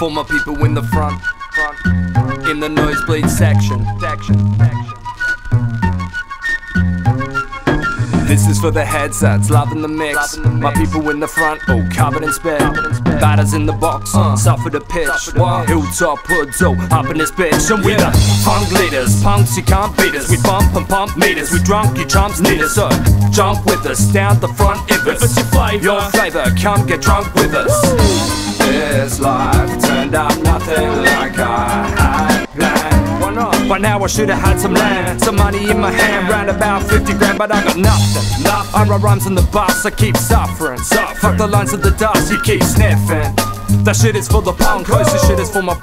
For my people in the front, front. In the nosebleed section, section, section. This is for the headsets, loving the mix. Loving the My mix. people in the front, oh, covered in spit. Batters in the box, Uh. suffer the pitch. Suffer the What? pitch. Hilltop hoods, oh, up in this bitch. And we the punk leaders, punks, you can't beat us. We bump and pump meters, we drunk, you chumps need us. So jump with us, down the front if it's, it's your flavor. Your flavor, come get drunk with us. This life turned out nothing like I? By now I should have had some land, some money in my hand, round about 50 grand, but I got nothing. nothing. I write rhymes on the bus, I keep suffering. suffering. Fuck the lines of the dust, you keep sniffing. That shit is for the punk, this shit is for my